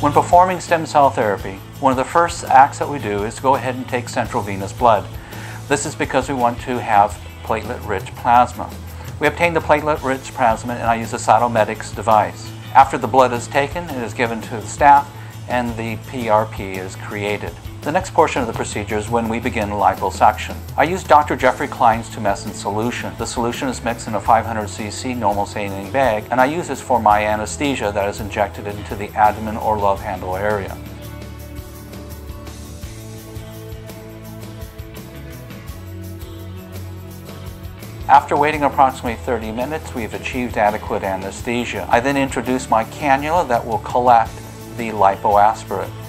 When performing stem cell therapy, one of the first acts that we do is to go ahead and take central venous blood. This is because we want to have platelet-rich plasma. We obtain the platelet-rich plasma and I use a Cytomedix device. After the blood is taken, it is given to the staff and the PRP is created. The next portion of the procedure is when we begin liposuction. I use Dr. Jeffrey Klein's tumescent solution. The solution is mixed in a 500 cc normal saline bag and I use this for my anesthesia that is injected into the abdomen or love handle area. After waiting approximately 30 minutes, we've achieved adequate anesthesia. I then introduce my cannula that will collect the lipoaspirate.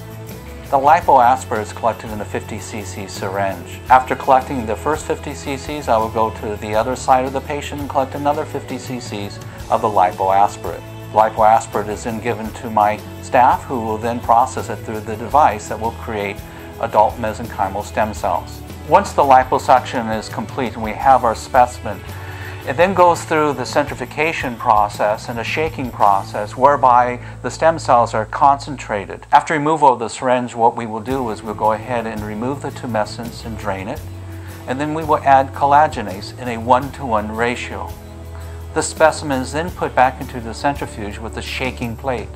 The lipoaspirate is collected in a 50 cc syringe. After collecting the first 50 cc's, I will go to the other side of the patient and collect another 50 cc's of the lipoaspirate. Lipoaspirate is then given to my staff who will then process it through the device that will create adult mesenchymal stem cells. Once the liposuction is complete and we have our specimen, it then goes through the centrifugation process and a shaking process whereby the stem cells are concentrated. After removal of the syringe, what we will do is we'll go ahead and remove the tumescence and drain it. And then we will add collagenase in a one-to-one -one ratio. The specimen is then put back into the centrifuge with a shaking plate.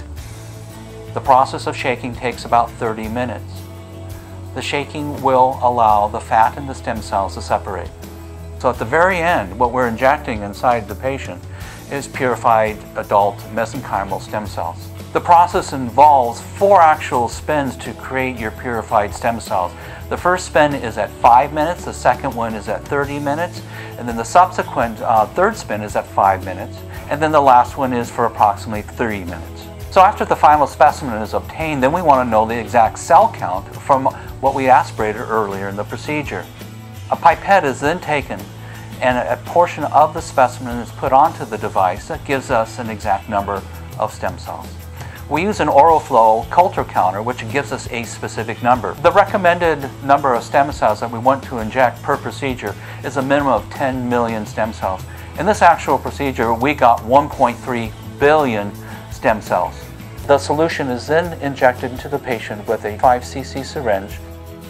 The process of shaking takes about 30 minutes. The shaking will allow the fat and the stem cells to separate. So at the very end, what we're injecting inside the patient is purified adult mesenchymal stem cells. The process involves four actual spins to create your purified stem cells. The first spin is at 5 minutes, the second one is at 30 minutes, and then the subsequent uh, third spin is at 5 minutes, and then the last one is for approximately 30 minutes. So after the final specimen is obtained, then we want to know the exact cell count from what we aspirated earlier in the procedure. A pipette is then taken and a portion of the specimen is put onto the device that gives us an exact number of stem cells. We use an OralFlow Coulter counter which gives us a specific number. The recommended number of stem cells that we want to inject per procedure is a minimum of 10 million stem cells. In this actual procedure we got 1.3 billion stem cells. The solution is then injected into the patient with a 5 cc syringe,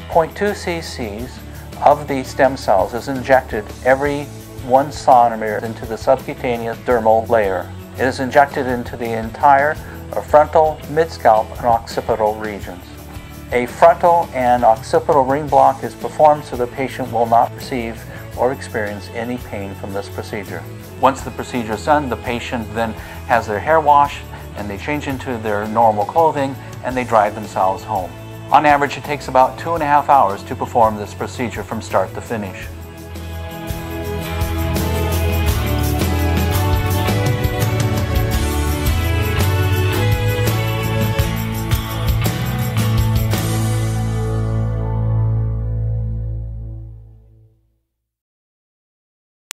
0.2 cc's of the stem cells is injected every one centimeter into the subcutaneous dermal layer. It is injected into the entire frontal, mid-scalp, and occipital regions. A frontal and occipital ring block is performed so the patient will not receive or experience any pain from this procedure. Once the procedure is done, the patient then has their hair washed and they change into their normal clothing and they drive themselves home. On average, it takes about two and a half hours to perform this procedure from start to finish.